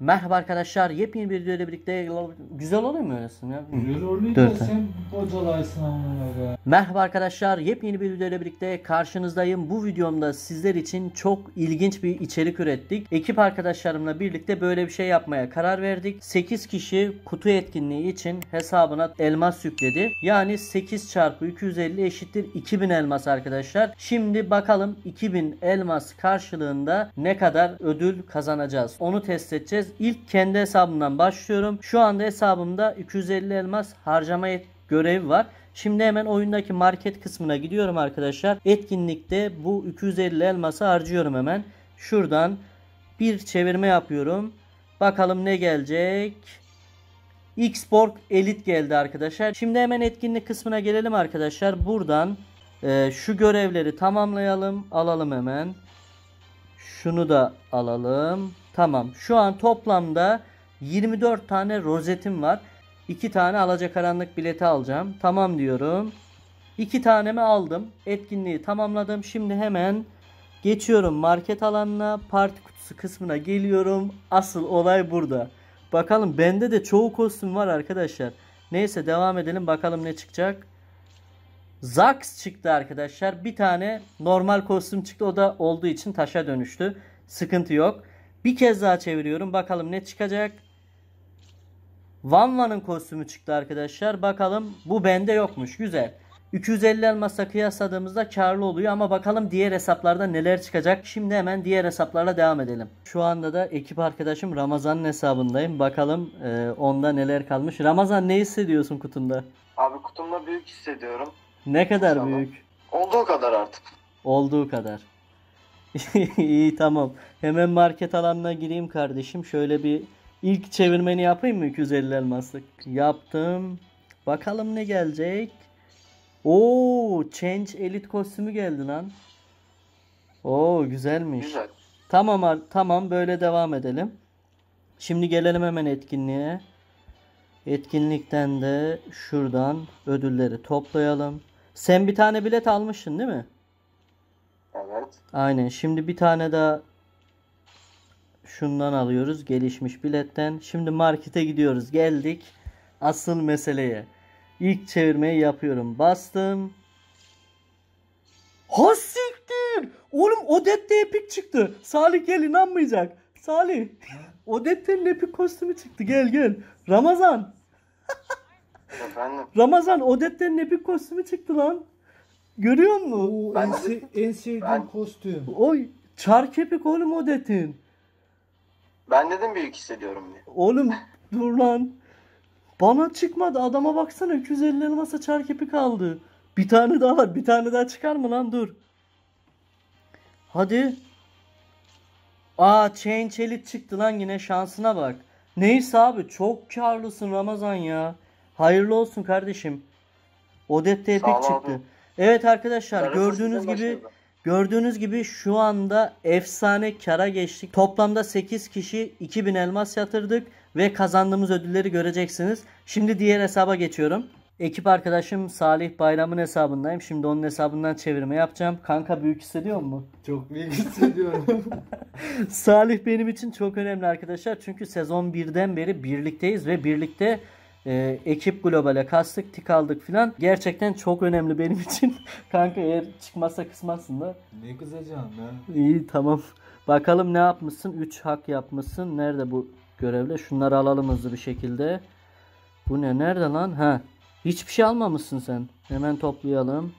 Merhaba arkadaşlar. Yepyeni bir videoyla birlikte güzel oluyor mu öylesin ya? Güzel oluyor da sen bocalaysın be. Merhaba arkadaşlar. Yepyeni bir videoyla birlikte karşınızdayım. Bu videomda sizler için çok ilginç bir içerik ürettik. Ekip arkadaşlarımla birlikte böyle bir şey yapmaya karar verdik. 8 kişi kutu etkinliği için hesabına elmas yükledi. Yani 8 çarpı 250 eşittir 2000 elmas arkadaşlar. Şimdi bakalım 2000 elmas karşılığında ne kadar ödül kazanacağız. Onu test edeceğiz. İlk kendi hesabımdan başlıyorum. Şu anda hesabımda 250 elmas harcama görevi var. Şimdi hemen oyundaki market kısmına gidiyorum arkadaşlar. Etkinlikte bu 250 elması harcıyorum hemen. Şuradan bir çevirme yapıyorum. Bakalım ne gelecek. Xborg Elite geldi arkadaşlar. Şimdi hemen etkinlik kısmına gelelim arkadaşlar. Buradan e, şu görevleri tamamlayalım. Alalım hemen. Şunu da alalım. Tamam. Şu an toplamda 24 tane rozetim var. 2 tane alacakaranlık bileti alacağım. Tamam diyorum. 2 tanemi aldım. Etkinliği tamamladım. Şimdi hemen geçiyorum market alanına. Parti kutusu kısmına geliyorum. Asıl olay burada. Bakalım bende de çoğu kostüm var arkadaşlar. Neyse devam edelim bakalım ne çıkacak. Zax çıktı arkadaşlar. Bir tane normal kostüm çıktı. O da olduğu için taşa dönüştü. Sıkıntı yok. Bir kez daha çeviriyorum. Bakalım ne çıkacak. Van Van'ın kostümü çıktı arkadaşlar. Bakalım bu bende yokmuş. Güzel. 250 elmasla kıyasladığımızda karlı oluyor ama bakalım diğer hesaplarda neler çıkacak. Şimdi hemen diğer hesaplarla devam edelim. Şu anda da ekip arkadaşım Ramazan'ın hesabındayım. Bakalım e, onda neler kalmış. Ramazan ne hissediyorsun kutunda? Abi kutumda büyük hissediyorum. Ne kadar Tamam. büyük? Olduğu kadar artık. Olduğu kadar. İyi tamam. Hemen market alanına gireyim kardeşim. Şöyle bir ilk çevirmeni yapayım mı 250 elmaslık? Yaptım. Bakalım ne gelecek. Oo, Change Elite kostümü geldi lan. Oo, güzelmiş. Güzel. Tamam tamam böyle devam edelim. Şimdi gelelim hemen etkinliğe. Etkinlikten de şuradan ödülleri toplayalım. Sen bir tane bilet almışsın değil mi? Evet. Aynen. Şimdi bir tane daha şundan alıyoruz. Gelişmiş biletten. Şimdi markete gidiyoruz. Geldik asıl meseleye. İlk çevirmeyi yapıyorum. Bastım. Ha siktir. Oğlum Odette Epic çıktı. Salih gel inanmayacak. Salih. Odette'nin Epic kostümü çıktı. Gel gel. Ramazan. Efendim. Ramazan Odette'nin Epic kostümü çıktı lan. Görüyor musun? Oo, Ben en, se- en sevdiğim Ben- kostüm. Oy çark epik oğlum Odette'in. Ben dedim büyük hissediyorum diye. Oğlum dur lan. Bana çıkmadı. Adama baksana 250 elmasa çark ipi kaldı. Bir tane daha var. Bir tane daha çıkar mı lan? Dur. Hadi. Aa Chain Elite çıktı lan yine şansına bak. Neyse abi çok karlısın Ramazan ya. Hayırlı olsun kardeşim. Odette Epic çıktı. Evet arkadaşlar Darısı gördüğünüz gibi başınıza. Gördüğünüz gibi şu anda efsane kara geçtik. Toplamda 8 kişi 2000 elmas yatırdık ve kazandığımız ödülleri göreceksiniz. Şimdi diğer hesaba geçiyorum. Ekip arkadaşım Salih Bayram'ın hesabındayım. Şimdi onun hesabından çevirme yapacağım. Kanka büyük hissediyor mu? Çok büyük hissediyorum. Salih benim için çok önemli arkadaşlar. Çünkü sezon 1'den beri birlikteyiz ve birlikte e, ekip globale kastık, tik aldık filan. Gerçekten çok önemli benim için. Kanka eğer çıkmazsa kısmazsın da. ne kızacağım ya. İyi tamam. Bakalım ne yapmışsın? 3 hak yapmışsın. Nerede bu görevle? Şunları alalım hızlı bir şekilde. Bu ne? Nerede lan? Ha. Hiçbir şey almamışsın sen. Hemen toplayalım.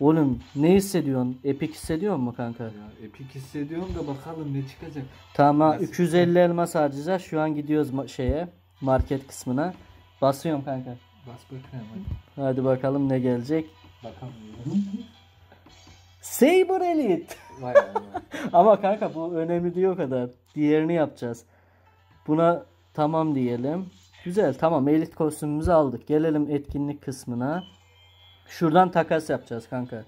Oğlum ne hissediyorsun? Epik hissediyor mu kanka? Ya epik hissediyorum da bakalım ne çıkacak. Tamam Nasıl? 250 elmas harcayacağız. Şu an gidiyoruz şeye market kısmına. Basıyorum kanka. Bas bakayım hadi. Hadi bakalım ne gelecek. Bakalım. Saber Elite. Vay Allah. Ama kanka bu önemli değil o kadar. Diğerini yapacağız. Buna tamam diyelim. Güzel tamam elit kostümümüzü aldık. Gelelim etkinlik kısmına. Şuradan takas yapacağız kanka.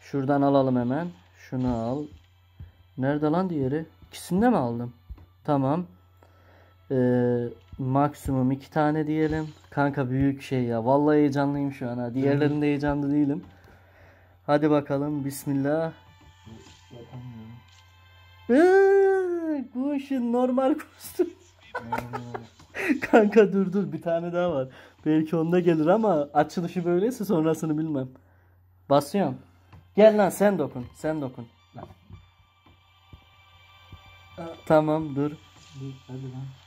Şuradan alalım hemen. Şunu al. Nerede lan diğeri? İkisini de mi aldım? Tamam. Ee, maksimum iki tane diyelim. Kanka büyük şey ya. Vallahi heyecanlıyım şu an ha. Diğerlerinde heyecanlı değilim. Hadi bakalım. Bismillah. Bakamıyorum. Iıı, bu işin normal kostüm. Kanka dur dur bir tane daha var. Belki onda gelir ama açılışı böyleyse sonrasını bilmem. Basıyorum. Gel lan sen dokun. Sen dokun. Tamam dur. dur, hadi lan.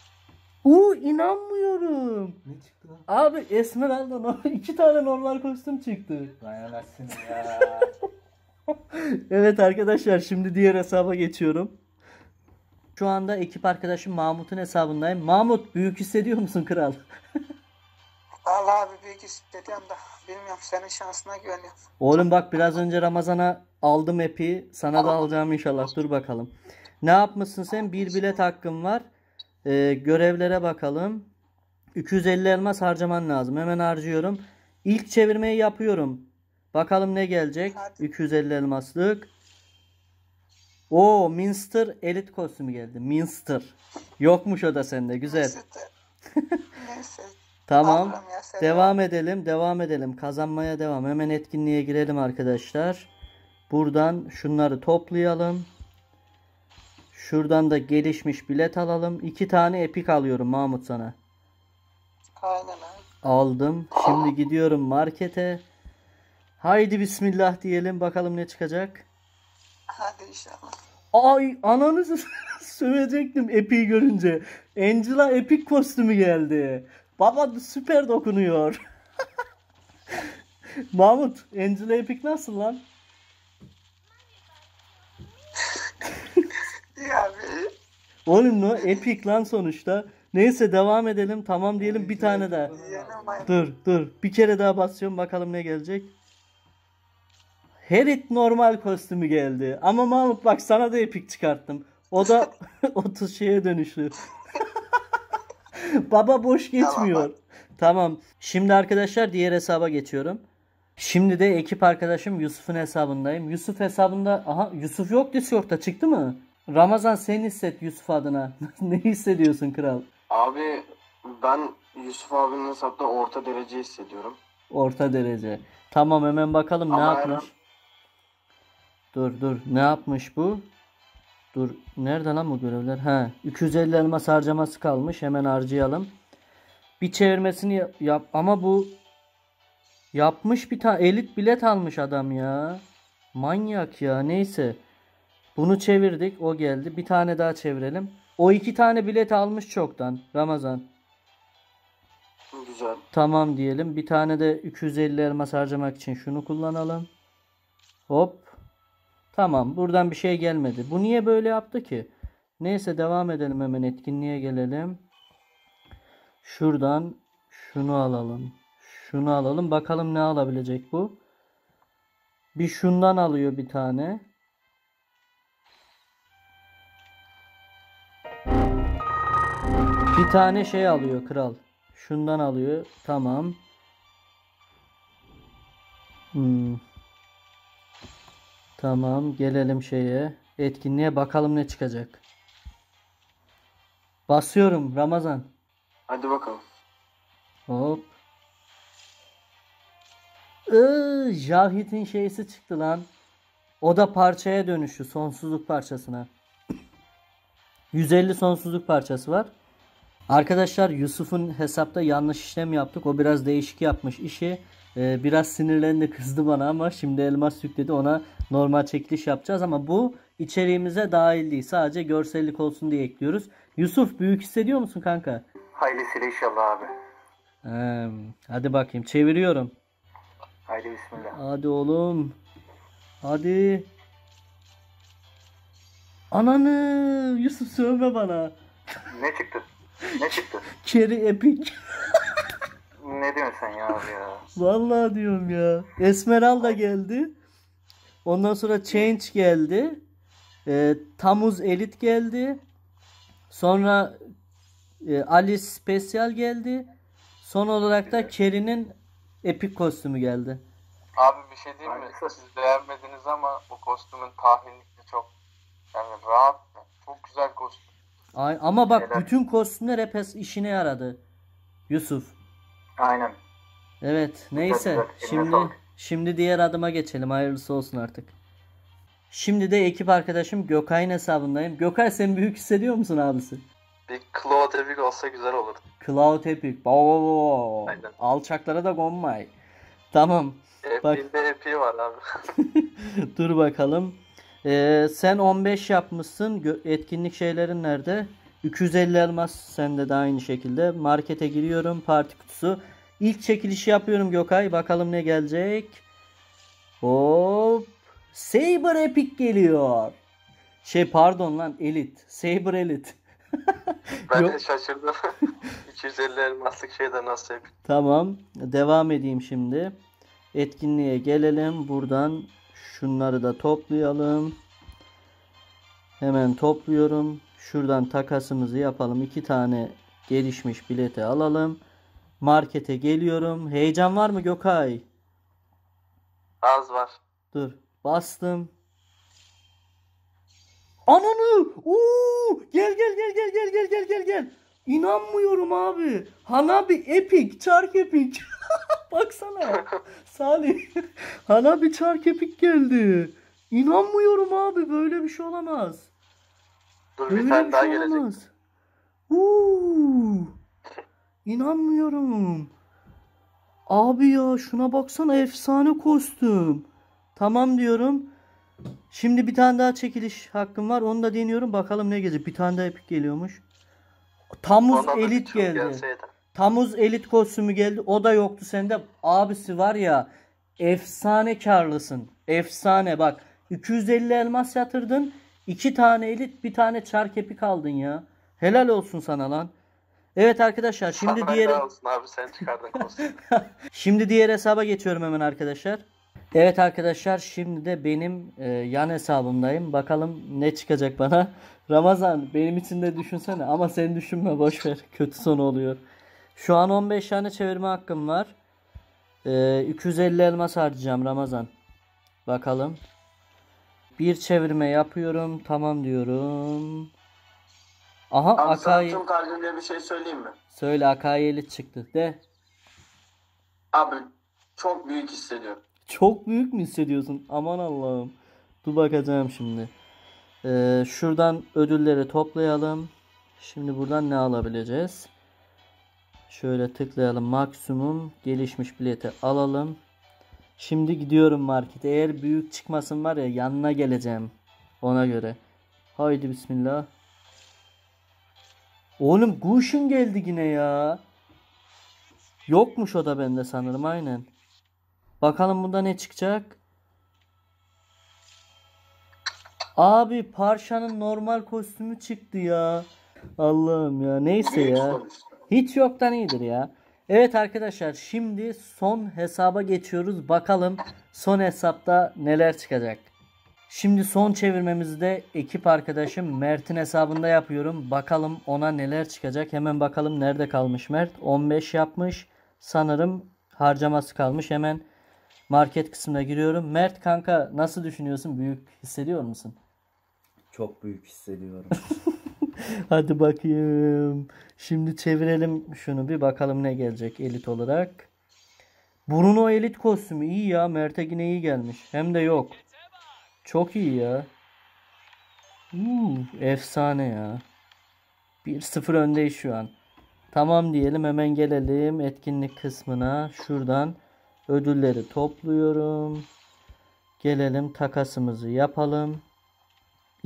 Uuu inanmıyorum. Ne çıktı lan? Abi Esmeralda iki tane normal kostüm çıktı. Vay anasını ya. Evet arkadaşlar şimdi diğer hesaba geçiyorum. Şu anda ekip arkadaşım Mahmut'un hesabındayım. Mahmut büyük hissediyor musun kral? Vallahi abi büyük hissediyorum da bilmiyorum senin şansına güveniyorum. Oğlum bak biraz önce Ramazan'a aldım epi. Sana da alacağım inşallah. Dur bakalım. Ne yapmışsın sen? Bir bilet hakkın var. Ee, görevlere bakalım. 250 elmas harcaman lazım. Hemen harcıyorum. İlk çevirmeyi yapıyorum. Bakalım ne gelecek? Hadi. 250 elmaslık. O Minster elit kostümü geldi. Minster. Yokmuş o da sende. Güzel. Neyse de- Neyse. Tamam. Ya, Devam edelim, devam edelim. Kazanmaya devam. Hemen etkinliğe girelim arkadaşlar. Buradan şunları toplayalım. Şuradan da gelişmiş bilet alalım. İki tane epik alıyorum Mahmut sana. Aynen abi. Aldım. Şimdi gidiyorum markete. Haydi bismillah diyelim. Bakalım ne çıkacak. Hadi inşallah. Ay ananızı sövecektim Epic'i görünce. Angela Epic kostümü geldi. Baba süper dokunuyor. Mahmut, Angela Epic nasıl lan? İyi abi. Oğlum no Epic lan sonuçta. Neyse devam edelim. Tamam diyelim bir tane daha. Dur dur. Bir kere daha basıyorum bakalım ne gelecek. Herit normal kostümü geldi. Ama Mahmut bak sana da epik çıkarttım. O da 30 şeye dönüştü. Baba boş geçmiyor. Tamam. Şimdi arkadaşlar diğer hesaba geçiyorum. Şimdi de ekip arkadaşım Yusuf'un hesabındayım. Yusuf hesabında aha Yusuf yok Discord'da çıktı mı? Ramazan sen hisset Yusuf adına. ne hissediyorsun kral? Abi ben Yusuf abinin hesapta orta derece hissediyorum. Orta derece. Tamam hemen bakalım ne Ama yapmış. Eren- Dur dur ne yapmış bu? Dur nerede lan bu görevler? Ha 250 elmas harcaması kalmış. Hemen harcayalım. Bir çevirmesini yap, yap- ama bu yapmış bir tane elit bilet almış adam ya. Manyak ya neyse. Bunu çevirdik o geldi. Bir tane daha çevirelim. O iki tane bilet almış çoktan Ramazan. Güzel. Tamam diyelim. Bir tane de 250 elmas harcamak için şunu kullanalım. Hop. Tamam. Buradan bir şey gelmedi. Bu niye böyle yaptı ki? Neyse devam edelim hemen etkinliğe gelelim. Şuradan şunu alalım. Şunu alalım. Bakalım ne alabilecek bu. Bir şundan alıyor bir tane. Bir tane şey alıyor kral. Şundan alıyor. Tamam. Hmm. Tamam. Gelelim şeye. Etkinliğe bakalım ne çıkacak. Basıyorum Ramazan. Hadi bakalım. Hop. Iıı, Jahit'in şeysi çıktı lan. O da parçaya dönüşü. Sonsuzluk parçasına. 150 sonsuzluk parçası var. Arkadaşlar Yusuf'un hesapta yanlış işlem yaptık. O biraz değişik yapmış işi. Ee, biraz sinirlendi kızdı bana ama şimdi elmas yükledi ona normal çekiliş yapacağız ama bu içeriğimize dahil değil. Sadece görsellik olsun diye ekliyoruz. Yusuf büyük hissediyor musun kanka? Hayırlısıyla inşallah abi. Ee, hadi bakayım çeviriyorum. Haydi bismillah. Hadi oğlum. Hadi. Ananı Yusuf sövme bana. Ne çıktı? Ne çıktı? Kerry Epic. ne diyorsun sen ya abi ya? Vallahi diyorum ya. Esmeralda geldi. Ondan sonra Change geldi. Ee, Tamuz Elit geldi. Sonra e, Alice Special geldi. Son olarak da Kerry'nin Epic kostümü geldi. Abi bir şey diyeyim mi? Siz beğenmediniz ama o kostümün tahminlikli çok yani rahat çok güzel kostüm. Ay, ama bak Helal. bütün kostümler hep es- işine yaradı. Yusuf. Aynen. Evet neyse şimdi şimdi diğer adıma geçelim hayırlısı olsun artık. Şimdi de ekip arkadaşım Gökay'ın hesabındayım. Gökay sen büyük hissediyor musun abisi? Bir Cloud Epic olsa güzel olur. Cloud Epic. Oo. Aynen. Alçaklara da konmay. Tamam. Bak. Epic'de Epic var abi. Dur bakalım. Ee, sen 15 yapmışsın. Etkinlik şeylerin nerede? 250 elmas sende de aynı şekilde. Markete giriyorum. Parti kutusu. İlk çekilişi yapıyorum Gökay. Bakalım ne gelecek. Hop. Saber Epic geliyor. Şey pardon lan Elite. Saber Elite. Ben de şaşırdım. 250 elmaslık şeyde nasıl Epic? Tamam. Devam edeyim şimdi. Etkinliğe gelelim. Buradan şunları da toplayalım. Hemen topluyorum. Şuradan takasımızı yapalım. İki tane gelişmiş bileti alalım. Markete geliyorum. Heyecan var mı Gökay? Az var. Dur. Bastım. Ananı! Oo! Gel gel gel gel gel gel gel gel gel. İnanmıyorum abi. Hanabi Epic, Çark Epic. Baksana. Salih. Hanabi Çark Epic geldi. İnanmıyorum abi böyle bir şey olamaz. Dur Böyle bir tane bir daha şey gelecek. olamaz. Uuu. İnanmıyorum. Abi ya şuna baksana efsane kostüm. Tamam diyorum. Şimdi bir tane daha çekiliş hakkım var. Onu da deniyorum. Bakalım ne gelecek. Bir tane daha epik geliyormuş. Bir Elit geldi. gelseydi. Tamuz Elit kostümü geldi. O da yoktu sende. Abisi var ya efsane karlısın. Efsane bak. 250 elmas yatırdın. iki tane elit bir tane çark epik aldın ya. Helal olsun sana lan. Evet arkadaşlar şimdi Sana diğer helal olsun abi sen çıkardın. Şimdi diğer hesaba geçiyorum hemen arkadaşlar. Evet arkadaşlar şimdi de benim e, yan hesabımdayım. Bakalım ne çıkacak bana. Ramazan benim için de düşünsene ama sen düşünme boş ver. Kötü sonu oluyor. Şu an 15 tane çevirme hakkım var. E, 250 elmas harcayacağım Ramazan. Bakalım. Bir çevirme yapıyorum. Tamam diyorum. Aha Abi sana Akai tüm kalbimle bir şey söyleyeyim mi? söyle Akai elit çıktı de. Abi çok büyük hissediyorum. Çok büyük mü hissediyorsun? Aman Allah'ım. Dur bakacağım şimdi. Ee, şuradan ödülleri toplayalım. Şimdi buradan ne alabileceğiz? Şöyle tıklayalım. Maksimum gelişmiş bileti alalım. Şimdi gidiyorum markete. Eğer büyük çıkmasın var ya yanına geleceğim. Ona göre. Haydi bismillah. Oğlum Gushin geldi yine ya. Yokmuş o da bende sanırım aynen. Bakalım bunda ne çıkacak? Abi Parşa'nın normal kostümü çıktı ya. Allah'ım ya. Neyse ya. Hiç yoktan iyidir ya. Evet arkadaşlar şimdi son hesaba geçiyoruz. Bakalım son hesapta neler çıkacak. Şimdi son çevirmemizi de ekip arkadaşım Mert'in hesabında yapıyorum. Bakalım ona neler çıkacak. Hemen bakalım nerede kalmış Mert. 15 yapmış. Sanırım harcaması kalmış. Hemen market kısmına giriyorum. Mert kanka nasıl düşünüyorsun? Büyük hissediyor musun? Çok büyük hissediyorum. Hadi bakayım. Şimdi çevirelim şunu bir bakalım ne gelecek elit olarak. Bruno elit kostümü iyi ya. Mert'e yine iyi gelmiş. Hem de yok. Çok iyi ya. Uuu, efsane ya. 1-0 öndeyiz şu an. Tamam diyelim hemen gelelim etkinlik kısmına. Şuradan ödülleri topluyorum. Gelelim takasımızı yapalım.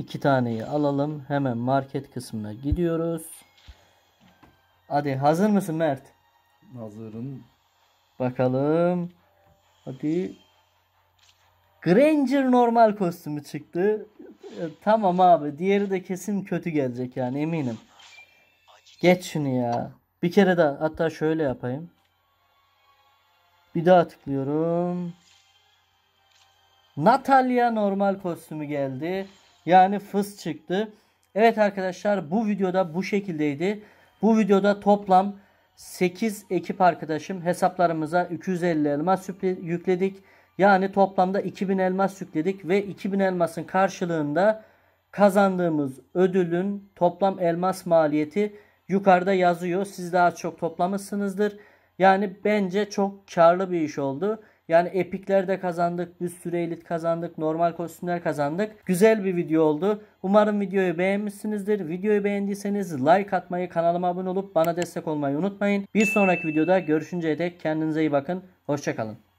İki taneyi alalım. Hemen market kısmına gidiyoruz. Hadi hazır mısın Mert? Hazırım. Bakalım. Hadi. Granger normal kostümü çıktı. E, Tamam abi. Diğeri de kesin kötü gelecek yani eminim. Geç şunu ya. Bir kere daha hatta şöyle yapayım. Bir daha tıklıyorum. Natalya normal kostümü geldi. Yani fıs çıktı. Evet arkadaşlar bu videoda bu şekildeydi. Bu videoda toplam 8 ekip arkadaşım hesaplarımıza 250 elmas yükledik. Yani toplamda 2000 elmas yükledik ve 2000 elmasın karşılığında kazandığımız ödülün toplam elmas maliyeti yukarıda yazıyor. Siz daha çok toplamışsınızdır. Yani bence çok karlı bir iş oldu. Yani epikler de kazandık. Bir sürü elit kazandık. Normal kostümler kazandık. Güzel bir video oldu. Umarım videoyu beğenmişsinizdir. Videoyu beğendiyseniz like atmayı, kanalıma abone olup bana destek olmayı unutmayın. Bir sonraki videoda görüşünceye dek kendinize iyi bakın. Hoşçakalın.